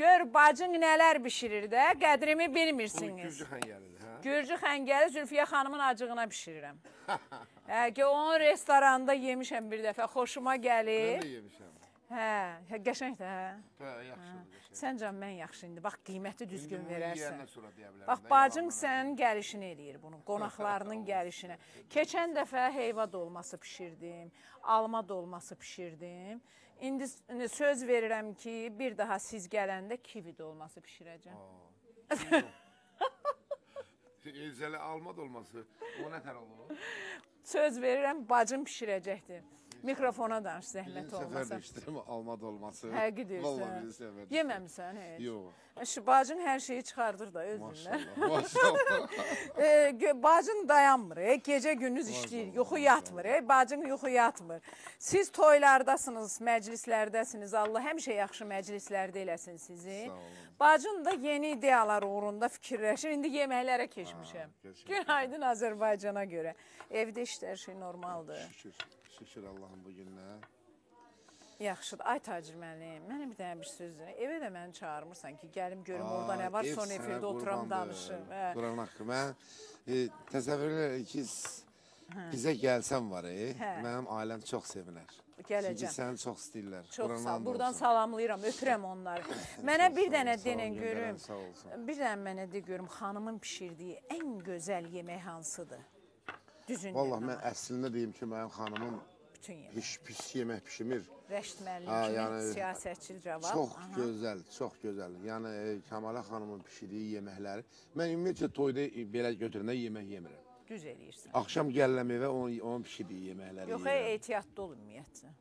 Gör bacın nələr bişirir də, qədrimi bilmirsiniz. Gürcü xəngəlidir, hə? Gürcü xəngəli Zülfiyə xanımın acığına bişirirəm. Hə, ki onun restoranda yemişəm bir dəfə, xoşuma Mən gəlir. də yemişəm. Hə, hə, qəşəngdir, hə. Hə, yaxşıdır. qəşəng. Sən can mən yaxşı indi. Bax qiyməti düzgün İndi verərsən. sonra deyə bilərəm Bax bacın sənin gəlişini eləyir bunu, qonaqlarının gəlişini. Keçən dəfə heyva dolması bişirdim, alma dolması bişirdim. İndi söz verirəm ki, bir daha siz gələndə kivi dolması bişirəcəm. Elzəli alma dolması. O nə tər olur? Söz verirəm, bacım bişirəcəkdir. Mikrofona danış zəhmət Birinci səfər olmasa. içdim alma dolması. Həqiqi deyirsən. Vallahi birinci səfər. Yeməmisən heç. Yox. Şu bacın hər şeyi çıxardır da özündən. Maşallah. Maşallah. E, bacın dayanmır, e, gecə gündüz işləyir, yuxu yatmır, e, bacın yuxu yatmır. Siz toylardasınız, məclislərdəsiniz. Allah həmişə yaxşı məclislərdə eləsin sizi. Bacın da yeni ideyalar uğrunda fikirləşir. İndi yeməklərə keçmişəm. keçmiş. Günaydın Azərbaycana görə. Evdə işdə hər şey normaldır. Şükür. Şükür Allah'ım bu günlər. Yaxşıdır. Ay tacir müəllim, mənə bir dənə bir söz de. Evə də məni çağırmırsan ki, gəlim görüm orada nə var, Ev son sənə efirdə oturam danışım. Hə. Quran haqqı. Mən e, təsəvvür elə ki, s- bizə gəlsən var, e, Hə. mənim ailəm çox sevinər. Gələcəm. Çünki səni çox istəyirlər. Çox Quran sağ ol. Buradan olsun. salamlayıram, öpürəm onları. Mənə bir dənə denən görüm. Bir dənə mənə de görüm xanımın bişirdiyi ən gözəl yemək hansıdır? Düzün. Vallahi de mən əslində deyim ki, mənim xanımım bütün yemək. pis pis yemək pişirmir. Rəşt müəllim Ha, kimi yəni siyasətçi cavab. Çox Aha. gözəl, çox gözəl. Yəni e, Kəmalə xanımın bişirdiyi yeməkləri mən ümumiyyətlə toyda e, belə götürəndə yemək yemirəm. Düz eləyirsən. Axşam gəlirəm evə onun, onun bişirdiyi yeməkləri Yox, yeyirəm. ey, ehtiyatlı ol ümumiyyətlə.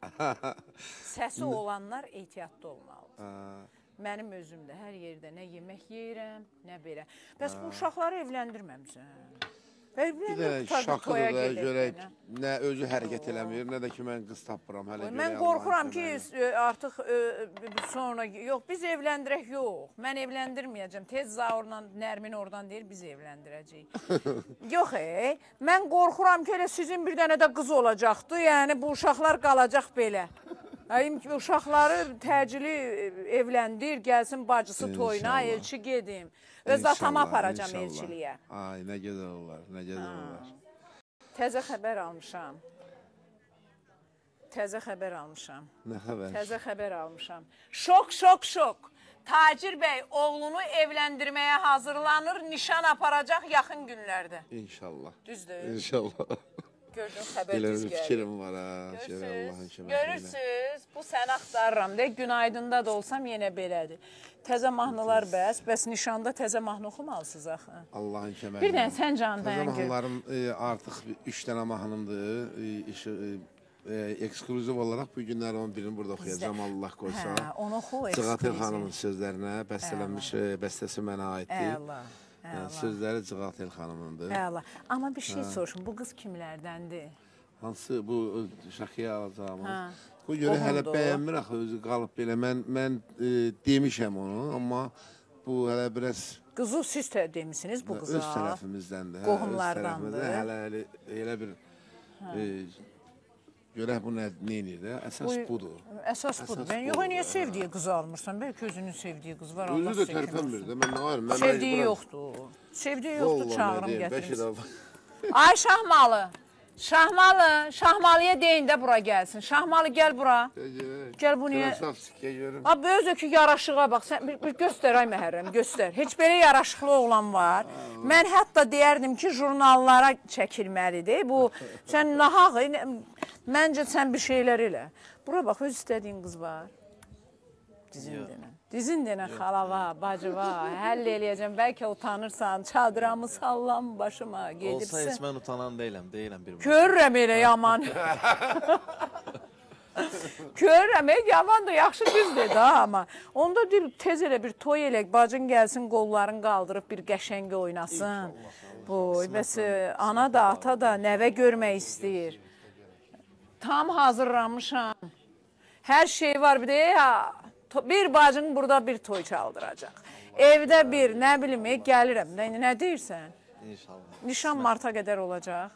Səsi olanlar ehtiyatlı olmalıdır. Mənim özüm də hər yerdə nə yemək yeyirəm, nə belə. Bəs bu uşaqları evləndirməmisən? Qutardı, şaxıdır toya gedək görək mənə. nə özü hərəkət eləmir, nə də ki mən qız tapmıram hələ. Mən qorxuram ki, e, artıq e, sonra yox biz evləndirək yox. Mən evləndirməyəcəm. Tez Zaurla Nərmin oradan deyir biz evləndirəcəyik. yox ey, mən qorxuram ki, elə sizin bir dənə də qız olacaqdı. Yəni bu uşaqlar qalacaq belə. Uşaqları təcili e, evləndir, gəlsin bacısı toyuna, İnşallah. elçi gedim. Öz atama aparacam inşallah. elçiliyə. Ay nə gözəl olar, nə gözəl olar. Təzə xəbər almışam. Təzə xəbər almışam. Nə xəbər? Təzə xəbər almışam. Şok, şok, şok. Tacir bəy oğlunu evləndirməyə hazırlanır, nişan aparacaq yaxın günlərdə. İnşallah. Düzdür? İnşallah. Gördün xəbər Elə düz bir gəlir. fikrim var ha. Görürsüz, görürsüz, bu səni axtarıram de, günaydında da olsam yenə belədir. Təzə mahnılar bəs, bəs nişanda təzə mahnı oxumalısınız axı. Allahın köməyi. Bir dənə sən can Təzə dayan gör. mahnılarım e, artıq 3 dənə mahnımdır. E, işi, e, e, ekskluziv olaraq bu günlər onun birini burada oxuyacağam Allah qoysa. Hə, onu oxu. Ekskluziv. xanımın sözlərinə bəstələnmiş e, bəstəsi mənə aiddir. Əla. E, Sözləri Cığatel xanımındır. Əla. Amma bir şey soruşum, bu qız kimlərdəndir? Hansı bu şəxiyə alacağımız. Hə. Bu görə hələ Qohumdur. bəyənmir axı özü qalıb belə. Mən mən e, demişəm onu, amma bu hələ biraz Qızı siz demisiniz bu qıza. öz tərəfimizdəndir. hə, öz Qohumlardandır. tərəfimizdən. Hələ elə, elə bir e, görək bu nə edir də. Əsas Bu- budur. Əsas budur. Əsas Ben yox, budur, niyə hə. sevdiyi qızı almırsan? Bəlkə özünün sevdiyi qız var. Özü də tərpənmir də. Mən nə var? Mən Sevdiyi məcburam. yoxdur. Sevdiyi yoxdur, çağırım mən deyim, gətirmiş. Bəlkə də Ay Şahmalı. Şahmalı, Şahmalıya deyin də bura gəlsin. Şahmalı gəl bura. Gəl bu niyə-. Abi özü ki yaraşığa bax, sən bir, bir göstər ay Məhərrəm, göstər. Heç belə yaraşıqlı oğlan var. Mən hətta deyərdim ki, jurnallara çəkilməlidir. Bu sən nahaq, məncə sən bir şeylər elə. Bura bax, öz istədiyin qız var. Dizin denə. Dizin denə xalava, bacıva, həll eləyəcəm. Bəlkə utanırsan, çadramı sallam başıma Olsa heç gedirsən. mən utanan deyiləm, deyiləm bir Görürəm elə yaman. Görürəm, e, yaman da yaxşı qızdır da amma. Onda deyir tez elə bir toy elək, bacın gəlsin, qollarını qaldırıb bir qəşəng oynasın. Bu, bəs e, ana da, ata da nəvə görmək istəyir. Tam hazırlanmışam. Hər şey var bir də ya. Bir bacın burada bir toy çaldıracaq. Evdə bir, nə bilim, e, gəlirəm. Nə, nə deyirsən? İnşallah. Nişan marta qədər olacaq.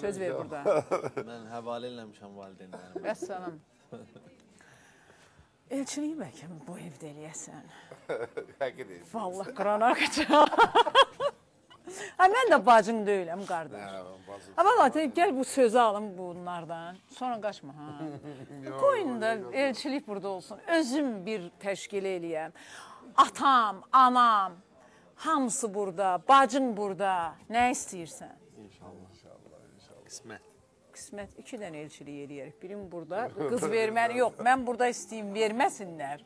Söz ver burada. Mən həvalə eləmişəm valideynlərimə. Vəssalam. Elçiliyi bəlkə bu evdə eləyəsən. Həqiqət. Vallahi qırana qaçacaq. Ay mən də bacın deyiləm qardaş. Ha valla gəl bu sözü alım bunlardan. Sonra qaçma ha. Qoyun da elçilik burada olsun. Özüm bir təşkil eləyəm. Atam, anam, hamısı burada, bacın burada. Nə istəyirsən? Qismət. Qismət iki dənə elçilik eləyərik. Birim burada, qız verməni yox. Mən burada istəyim, verməsinlər.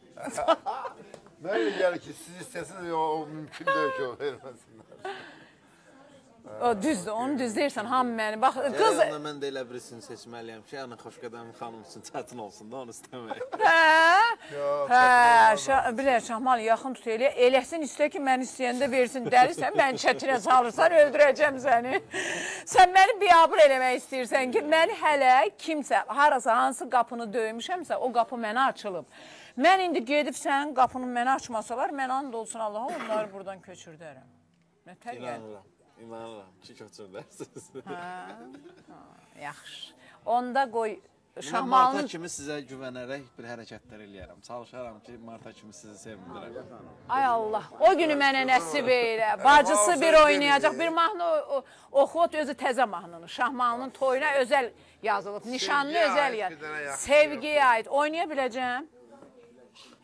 Mən elə gəlir ki, siz istəsiniz, o, o mümkün deyil ki, o verməsinlər. Düzdür, onu düz deyirsən. Hamı məni bax qız Qız mən də elə birisini seçməliyəm ki, yəni xoşqədəm xanım üçün çətin olsun da onu istəmək. Hə? Hə, şa bilə Şahmal yaxın tut elə. Eləsin istə ki, mən istəyəndə versin. Dəlisən, məni çətinə salırsan, öldürəcəm səni. Sən məni biabır eləmək istəyirsən ki, məni hələ kimsə harasa hansı qapını döymüşəmsə, o qapı mənə açılıb. Mən indi gedib sənin qapını mənə açmasalar, mən and olsun Allaha onları buradan köçürdərəm. Nətər yəni? İnanıram. İnanıram ki, köçürlərsiniz. Yaxşı. Onda qoy Mən Marta kimi sizə güvənərək bir hərəkətlər eləyərəm. Çalışaram ki, Marta kimi sizi sevindirəm. Ay Allah, o günü mənə nəsib elə. Bacısı bir oynayacaq, bir mahnı oxut özü təzə mahnını. Şahmalının toyuna özəl yazılıb, nişanlı özəl aid yaz. bir dənə yaxşı Sevgiyə aid. Oynaya biləcəm?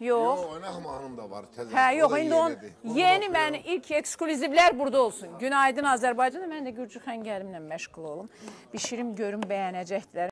Yox. Yox, oynaq mahnım da var. Təzə. Hə, yox, indi on yeni oxuyuram. məni ilk ekskluzivlər burada olsun. Günaydın Azərbaycan. Mən də Gürcü xəngəlimlə məşğul olum. Bişirim görüm bəyənəcəklər.